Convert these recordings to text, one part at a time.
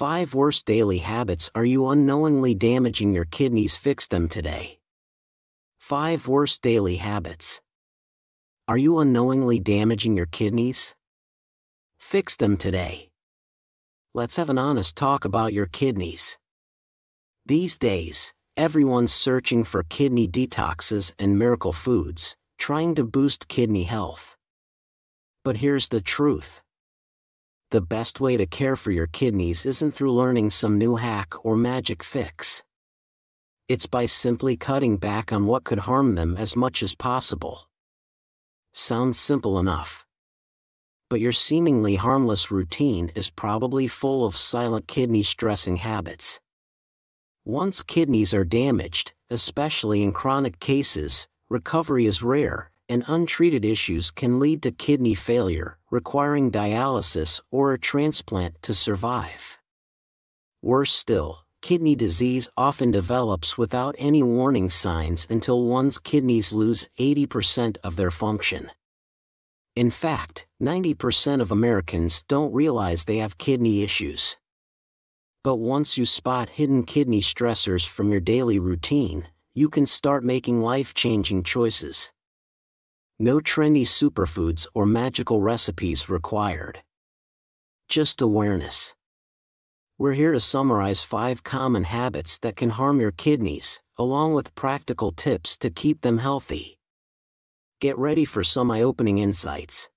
5 worst daily habits are you unknowingly damaging your kidneys? Fix them today. 5 worst daily habits. Are you unknowingly damaging your kidneys? Fix them today. Let's have an honest talk about your kidneys. These days, everyone's searching for kidney detoxes and miracle foods, trying to boost kidney health. But here's the truth the best way to care for your kidneys isn't through learning some new hack or magic fix. It's by simply cutting back on what could harm them as much as possible. Sounds simple enough. But your seemingly harmless routine is probably full of silent kidney stressing habits. Once kidneys are damaged, especially in chronic cases, recovery is rare, and untreated issues can lead to kidney failure, requiring dialysis or a transplant to survive. Worse still, kidney disease often develops without any warning signs until one's kidneys lose 80% of their function. In fact, 90% of Americans don't realize they have kidney issues. But once you spot hidden kidney stressors from your daily routine, you can start making life changing choices. No trendy superfoods or magical recipes required. Just awareness. We're here to summarize five common habits that can harm your kidneys, along with practical tips to keep them healthy. Get ready for some eye opening insights.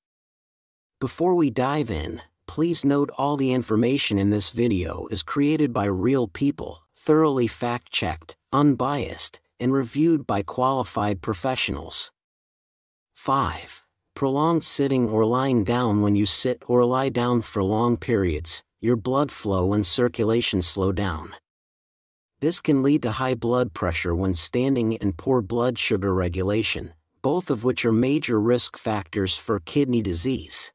Before we dive in, please note all the information in this video is created by real people, thoroughly fact checked, unbiased, and reviewed by qualified professionals. 5. Prolonged sitting or lying down when you sit or lie down for long periods, your blood flow and circulation slow down. This can lead to high blood pressure when standing and poor blood sugar regulation, both of which are major risk factors for kidney disease.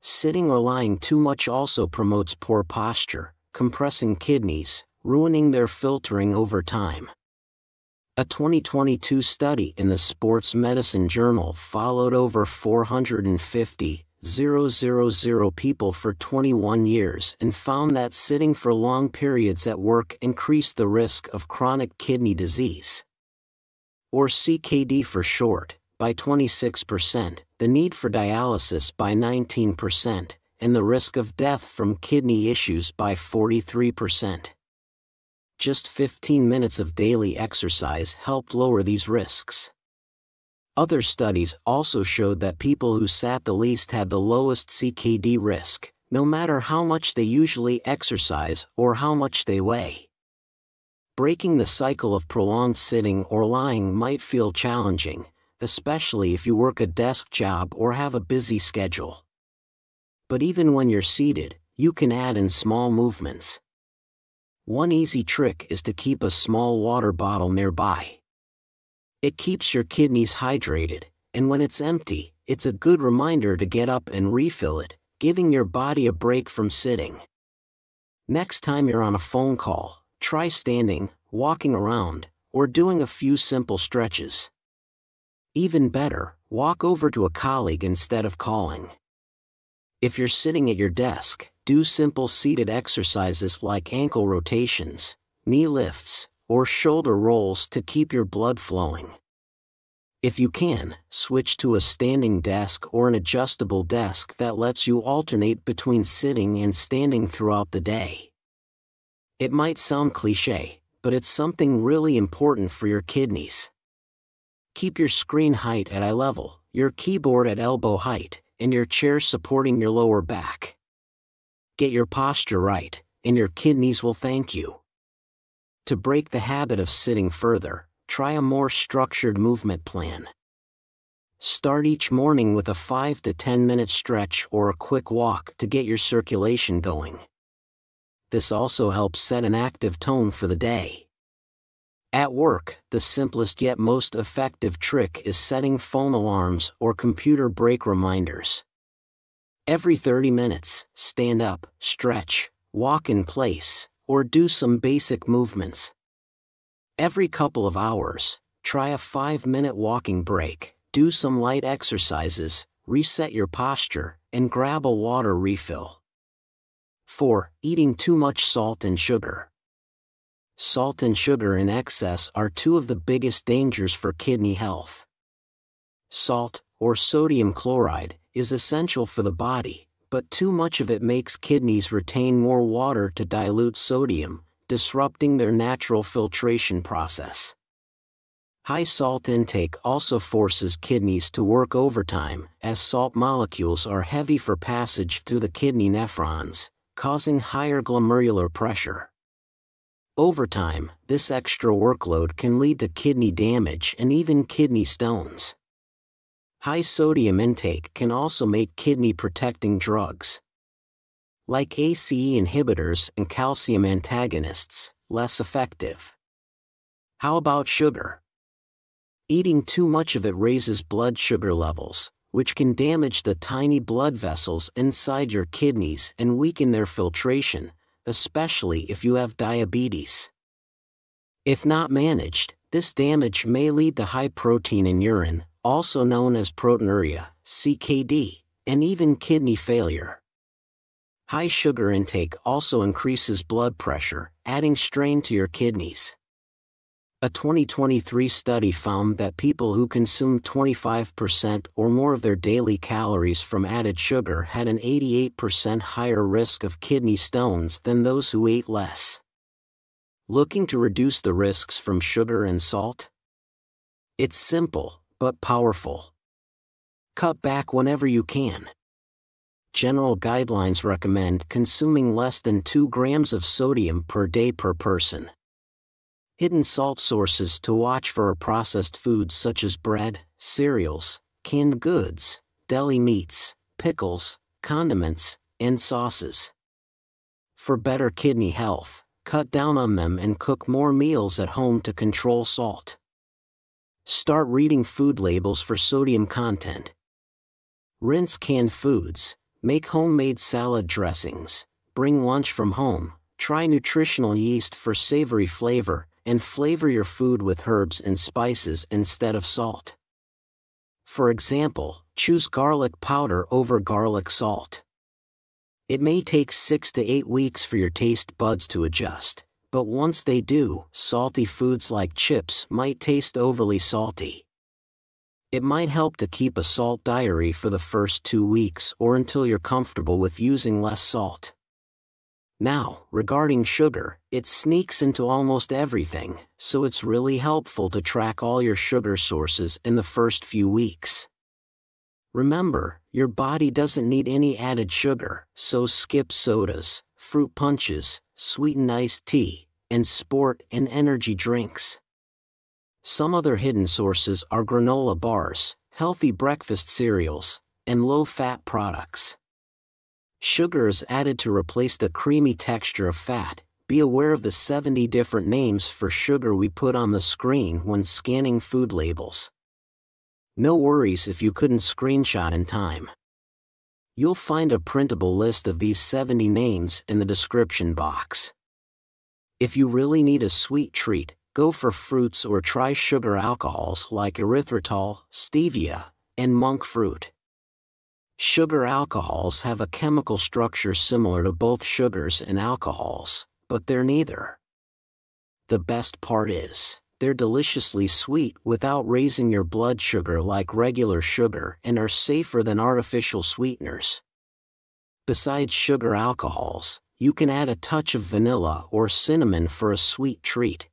Sitting or lying too much also promotes poor posture, compressing kidneys, ruining their filtering over time. A 2022 study in the Sports Medicine Journal followed over 450 000 people for 21 years and found that sitting for long periods at work increased the risk of chronic kidney disease. Or CKD for short, by 26%, the need for dialysis by 19%, and the risk of death from kidney issues by 43% just 15 minutes of daily exercise helped lower these risks. Other studies also showed that people who sat the least had the lowest CKD risk, no matter how much they usually exercise or how much they weigh. Breaking the cycle of prolonged sitting or lying might feel challenging, especially if you work a desk job or have a busy schedule. But even when you're seated, you can add in small movements. One easy trick is to keep a small water bottle nearby. It keeps your kidneys hydrated, and when it's empty, it's a good reminder to get up and refill it, giving your body a break from sitting. Next time you're on a phone call, try standing, walking around, or doing a few simple stretches. Even better, walk over to a colleague instead of calling. If you're sitting at your desk, do simple seated exercises like ankle rotations, knee lifts, or shoulder rolls to keep your blood flowing. If you can, switch to a standing desk or an adjustable desk that lets you alternate between sitting and standing throughout the day. It might sound cliche, but it's something really important for your kidneys. Keep your screen height at eye level, your keyboard at elbow height, and your chair supporting your lower back. Get your posture right, and your kidneys will thank you. To break the habit of sitting further, try a more structured movement plan. Start each morning with a 5 to 10 minute stretch or a quick walk to get your circulation going. This also helps set an active tone for the day. At work, the simplest yet most effective trick is setting phone alarms or computer break reminders. Every 30 minutes, stand up, stretch, walk in place, or do some basic movements. Every couple of hours, try a 5 minute walking break, do some light exercises, reset your posture, and grab a water refill. 4. Eating too much salt and sugar. Salt and sugar in excess are two of the biggest dangers for kidney health. Salt, or sodium chloride, is essential for the body, but too much of it makes kidneys retain more water to dilute sodium, disrupting their natural filtration process. High salt intake also forces kidneys to work overtime, as salt molecules are heavy for passage through the kidney nephrons, causing higher glomerular pressure. Over time, this extra workload can lead to kidney damage and even kidney stones. High sodium intake can also make kidney protecting drugs, like ACE inhibitors and calcium antagonists, less effective. How about sugar? Eating too much of it raises blood sugar levels, which can damage the tiny blood vessels inside your kidneys and weaken their filtration, especially if you have diabetes. If not managed, this damage may lead to high protein in urine, also known as proteinuria, CKD, and even kidney failure. High sugar intake also increases blood pressure, adding strain to your kidneys. A 2023 study found that people who consumed 25% or more of their daily calories from added sugar had an 88% higher risk of kidney stones than those who ate less. Looking to reduce the risks from sugar and salt? It's simple, but powerful. Cut back whenever you can. General guidelines recommend consuming less than 2 grams of sodium per day per person. Hidden salt sources to watch for are processed foods such as bread, cereals, canned goods, deli meats, pickles, condiments, and sauces. For better kidney health, cut down on them and cook more meals at home to control salt. Start reading food labels for sodium content. Rinse canned foods, make homemade salad dressings, bring lunch from home, try nutritional yeast for savory flavor, and flavor your food with herbs and spices instead of salt. For example, choose garlic powder over garlic salt. It may take 6 to 8 weeks for your taste buds to adjust, but once they do, salty foods like chips might taste overly salty. It might help to keep a salt diary for the first two weeks or until you're comfortable with using less salt. Now, regarding sugar, it sneaks into almost everything, so it's really helpful to track all your sugar sources in the first few weeks. Remember, your body doesn't need any added sugar, so skip sodas, fruit punches, sweetened iced tea, and sport and energy drinks. Some other hidden sources are granola bars, healthy breakfast cereals, and low fat products. Sugar is added to replace the creamy texture of fat. Be aware of the 70 different names for sugar we put on the screen when scanning food labels. No worries if you couldn't screenshot in time. You'll find a printable list of these 70 names in the description box. If you really need a sweet treat, go for fruits or try sugar alcohols like erythritol, stevia, and monk fruit. Sugar alcohols have a chemical structure similar to both sugars and alcohols, but they're neither. The best part is, they're deliciously sweet without raising your blood sugar like regular sugar and are safer than artificial sweeteners. Besides sugar alcohols, you can add a touch of vanilla or cinnamon for a sweet treat.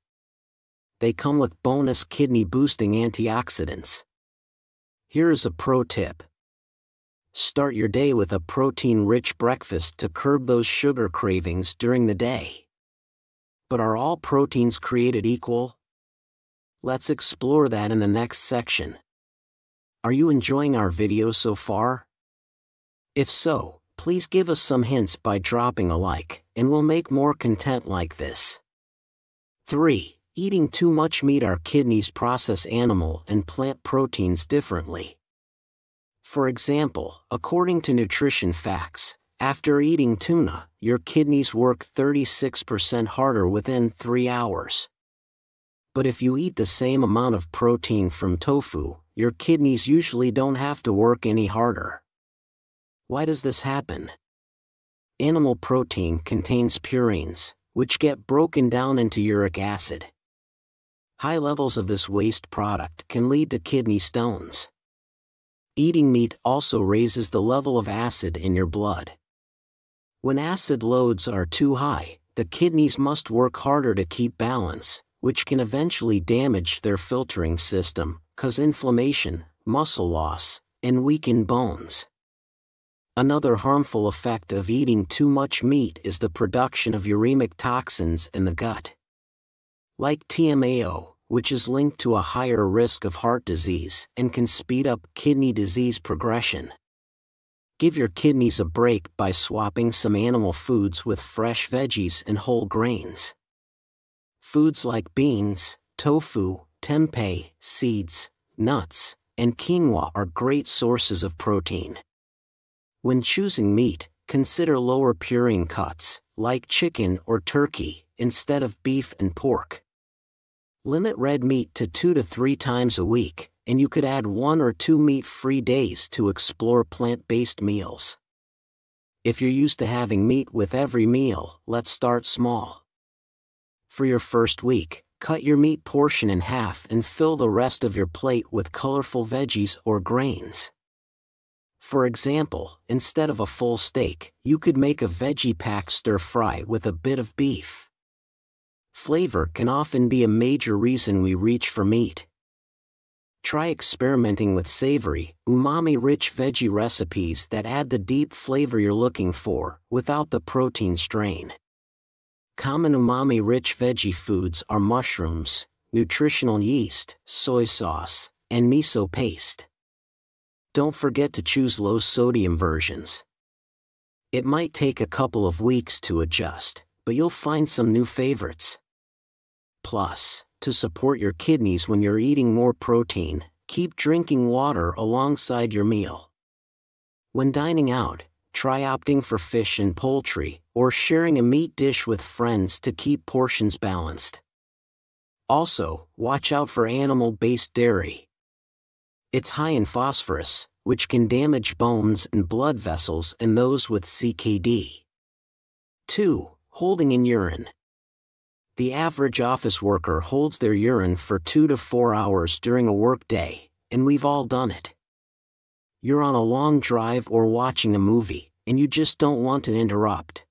They come with bonus kidney boosting antioxidants. Here is a pro tip Start your day with a protein rich breakfast to curb those sugar cravings during the day. But are all proteins created equal? Let's explore that in the next section. Are you enjoying our video so far? If so, please give us some hints by dropping a like, and we'll make more content like this. 3. Eating too much meat Our kidneys process animal and plant proteins differently. For example, according to Nutrition Facts, after eating tuna, your kidneys work 36% harder within 3 hours. But if you eat the same amount of protein from tofu, your kidneys usually don't have to work any harder. Why does this happen? animal protein contains purines, which get broken down into uric acid. High levels of this waste product can lead to kidney stones. Eating meat also raises the level of acid in your blood. When acid loads are too high, the kidneys must work harder to keep balance, which can eventually damage their filtering system, cause inflammation, muscle loss, and weaken bones. Another harmful effect of eating too much meat is the production of uremic toxins in the gut. Like TMAO, which is linked to a higher risk of heart disease and can speed up kidney disease progression. Give your kidneys a break by swapping some animal foods with fresh veggies and whole grains. Foods like beans, tofu, tempeh, seeds, nuts, and quinoa are great sources of protein. When choosing meat, consider lower purine cuts, like chicken or turkey, instead of beef and pork. Limit red meat to two to three times a week, and you could add one or two meat free days to explore plant based meals. If you're used to having meat with every meal, let's start small. For your first week, cut your meat portion in half and fill the rest of your plate with colorful veggies or grains. For example, instead of a full steak, you could make a veggie pack stir fry with a bit of beef. Flavor can often be a major reason we reach for meat. Try experimenting with savory, umami rich veggie recipes that add the deep flavor you're looking for, without the protein strain. Common umami rich veggie foods are mushrooms, nutritional yeast, soy sauce, and miso paste don't forget to choose low sodium versions. It might take a couple of weeks to adjust, but you'll find some new favorites. Plus, to support your kidneys when you're eating more protein, keep drinking water alongside your meal. When dining out, try opting for fish and poultry, or sharing a meat dish with friends to keep portions balanced. Also, watch out for animal based dairy. It's high in phosphorus, which can damage bones and blood vessels in those with CKD. 2. Holding in urine. The average office worker holds their urine for 2 to 4 hours during a workday, and we've all done it. You're on a long drive or watching a movie, and you just don't want to interrupt.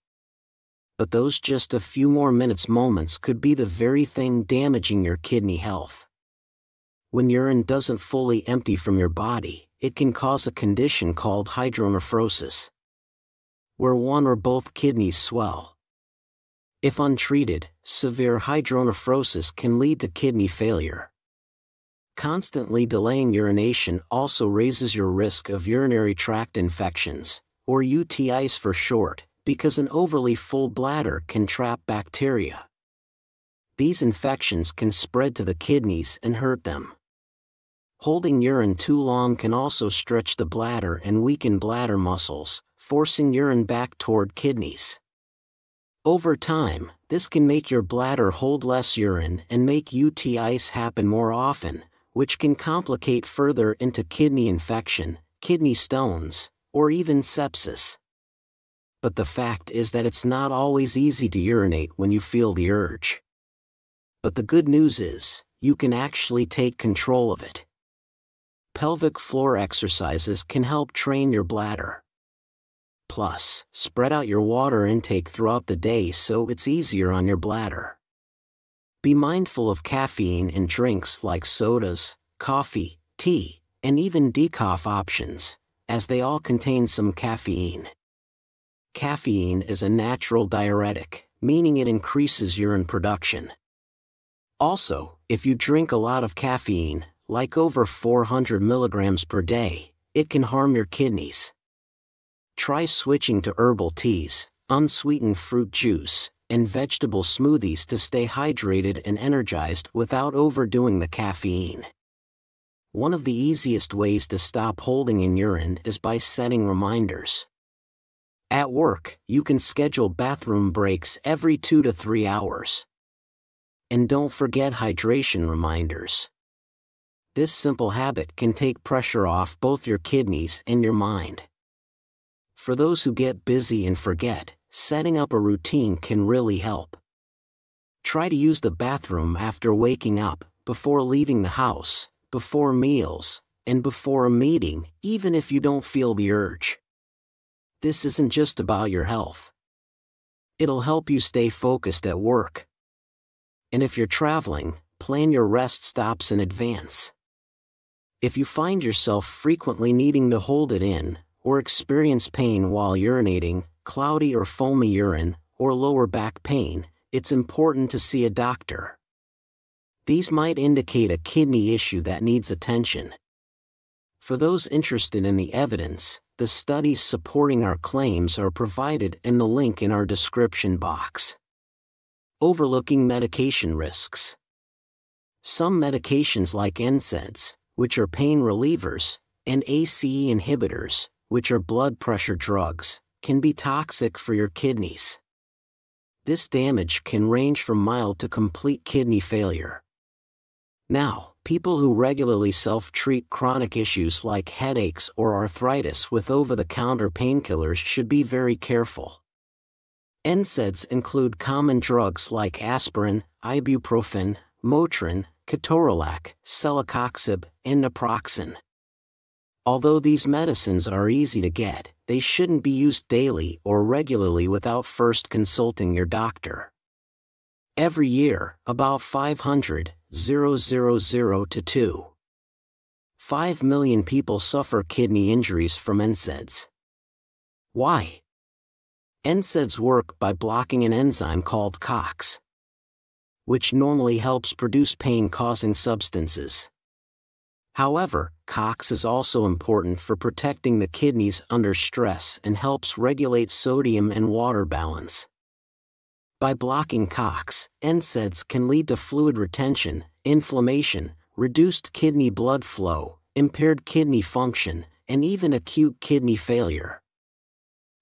But those just a few more minutes moments could be the very thing damaging your kidney health. When urine doesn't fully empty from your body, it can cause a condition called hydronephrosis, where one or both kidneys swell. If untreated, severe hydronephrosis can lead to kidney failure. Constantly delaying urination also raises your risk of urinary tract infections, or UTIs for short, because an overly full bladder can trap bacteria. These infections can spread to the kidneys and hurt them. Holding urine too long can also stretch the bladder and weaken bladder muscles, forcing urine back toward kidneys. Over time, this can make your bladder hold less urine and make UTIs happen more often, which can complicate further into kidney infection, kidney stones, or even sepsis. But the fact is that it's not always easy to urinate when you feel the urge. But the good news is, you can actually take control of it pelvic floor exercises can help train your bladder. Plus, spread out your water intake throughout the day so it's easier on your bladder. Be mindful of caffeine in drinks like sodas, coffee, tea, and even decaf options, as they all contain some caffeine. Caffeine is a natural diuretic, meaning it increases urine production. Also, if you drink a lot of caffeine, like over 400 milligrams per day, it can harm your kidneys. Try switching to herbal teas, unsweetened fruit juice, and vegetable smoothies to stay hydrated and energized without overdoing the caffeine. One of the easiest ways to stop holding in urine is by setting reminders. At work, you can schedule bathroom breaks every 2 to 3 hours. And don't forget hydration reminders. This simple habit can take pressure off both your kidneys and your mind. For those who get busy and forget, setting up a routine can really help. Try to use the bathroom after waking up, before leaving the house, before meals, and before a meeting, even if you don't feel the urge. This isn't just about your health. It'll help you stay focused at work. And if you're traveling, plan your rest stops in advance. If you find yourself frequently needing to hold it in, or experience pain while urinating, cloudy or foamy urine, or lower back pain, it's important to see a doctor. These might indicate a kidney issue that needs attention. For those interested in the evidence, the studies supporting our claims are provided in the link in our description box. Overlooking medication risks. Some medications like NSAIDs, which are pain relievers, and ACE inhibitors, which are blood pressure drugs, can be toxic for your kidneys. This damage can range from mild to complete kidney failure. Now, people who regularly self treat chronic issues like headaches or arthritis with over the counter painkillers should be very careful. NSAIDs include common drugs like aspirin, ibuprofen, Motrin, ketorolac, celecoxib, and naproxen. Although these medicines are easy to get, they shouldn't be used daily or regularly without first consulting your doctor. Every year, about 500, 000 to 2. 5 million people suffer kidney injuries from NSAIDs. Why? NSAIDs work by blocking an enzyme called COX, which normally helps produce pain causing substances. However, COX is also important for protecting the kidneys under stress and helps regulate sodium and water balance. By blocking COX, NSAIDs can lead to fluid retention, inflammation, reduced kidney blood flow, impaired kidney function, and even acute kidney failure.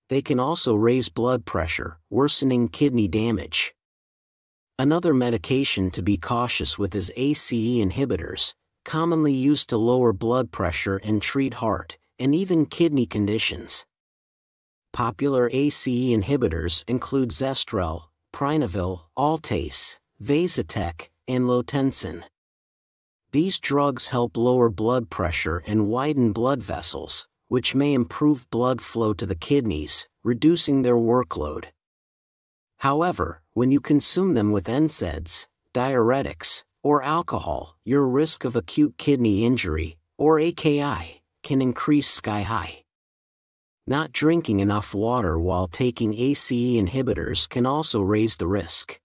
They can also raise blood pressure, worsening kidney damage. Another medication to be cautious with is ACE inhibitors, commonly used to lower blood pressure and treat heart, and even kidney conditions. Popular ACE inhibitors include Zestril, Prinivil, Altace, Vasotec, and Lotensin. These drugs help lower blood pressure and widen blood vessels, which may improve blood flow to the kidneys, reducing their workload. However, when you consume them with NSAIDs, diuretics, or alcohol, your risk of acute kidney injury, or AKI, can increase sky high. Not drinking enough water while taking ACE inhibitors can also raise the risk.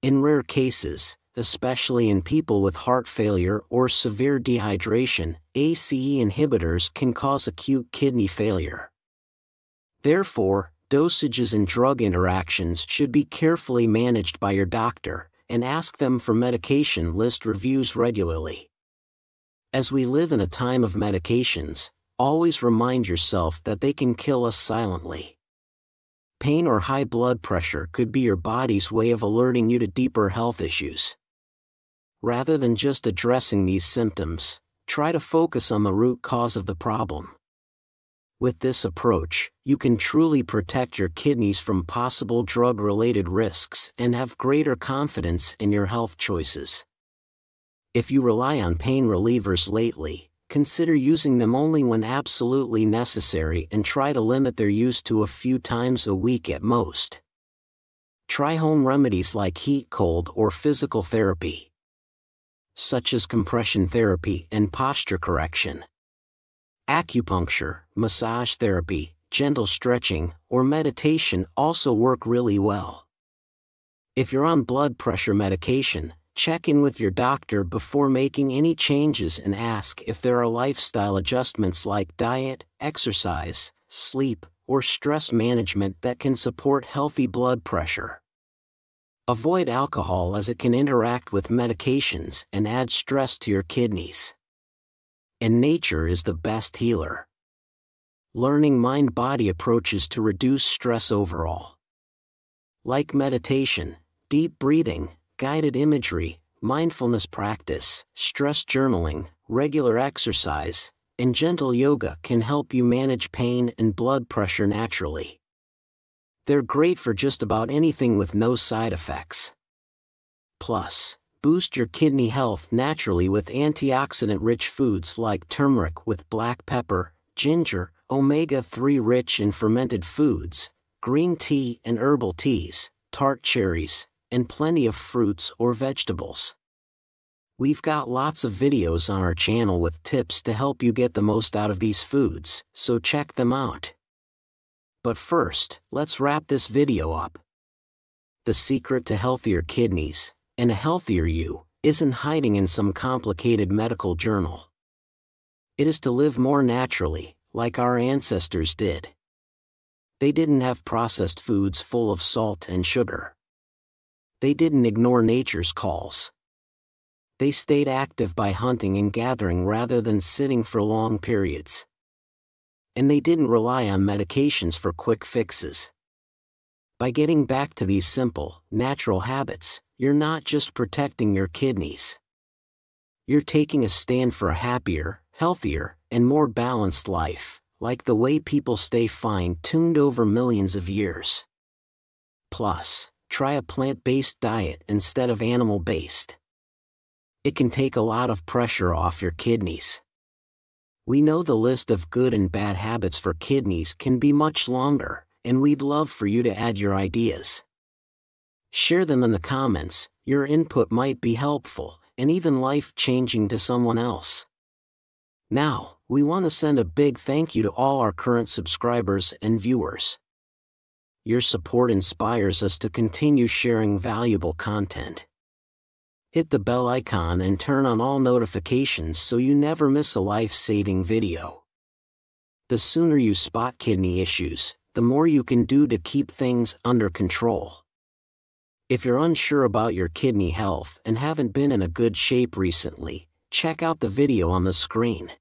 In rare cases, especially in people with heart failure or severe dehydration, ACE inhibitors can cause acute kidney failure. Therefore, dosages and drug interactions should be carefully managed by your doctor, and ask them for medication list reviews regularly. As we live in a time of medications, always remind yourself that they can kill us silently. Pain or high blood pressure could be your body's way of alerting you to deeper health issues. Rather than just addressing these symptoms, try to focus on the root cause of the problem. With this approach, you can truly protect your kidneys from possible drug related risks and have greater confidence in your health choices. If you rely on pain relievers lately, consider using them only when absolutely necessary and try to limit their use to a few times a week at most. Try home remedies like heat cold or physical therapy, such as compression therapy and posture correction. Acupuncture, massage therapy, gentle stretching, or meditation also work really well. If you're on blood pressure medication, check in with your doctor before making any changes and ask if there are lifestyle adjustments like diet, exercise, sleep, or stress management that can support healthy blood pressure. Avoid alcohol as it can interact with medications and add stress to your kidneys and nature is the best healer. Learning mind body approaches to reduce stress overall. Like meditation, deep breathing, guided imagery, mindfulness practice, stress journaling, regular exercise, and gentle yoga can help you manage pain and blood pressure naturally. They're great for just about anything with no side effects. Plus, boost your kidney health naturally with antioxidant rich foods like turmeric with black pepper, ginger, omega 3 rich in fermented foods, green tea and herbal teas, tart cherries, and plenty of fruits or vegetables. We've got lots of videos on our channel with tips to help you get the most out of these foods, so check them out. But first, let's wrap this video up. The secret to healthier kidneys, and a healthier you, isn't hiding in some complicated medical journal. It is to live more naturally, like our ancestors did. They didn't have processed foods full of salt and sugar. They didn't ignore nature's calls. They stayed active by hunting and gathering rather than sitting for long periods. And they didn't rely on medications for quick fixes. By getting back to these simple, natural habits, you're not just protecting your kidneys. You're taking a stand for a happier, healthier, and more balanced life, like the way people stay fine tuned over millions of years. Plus, try a plant based diet instead of animal based. It can take a lot of pressure off your kidneys. We know the list of good and bad habits for kidneys can be much longer, and we'd love for you to add your ideas. Share them in the comments, your input might be helpful, and even life changing to someone else. Now, we want to send a big thank you to all our current subscribers and viewers. Your support inspires us to continue sharing valuable content. Hit the bell icon and turn on all notifications so you never miss a life saving video. The sooner you spot kidney issues, the more you can do to keep things under control. If you're unsure about your kidney health and haven't been in a good shape recently, check out the video on the screen.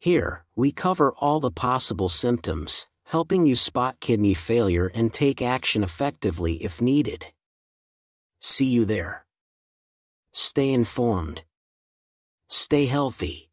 Here, we cover all the possible symptoms, helping you spot kidney failure and take action effectively if needed. See you there. Stay informed. Stay healthy.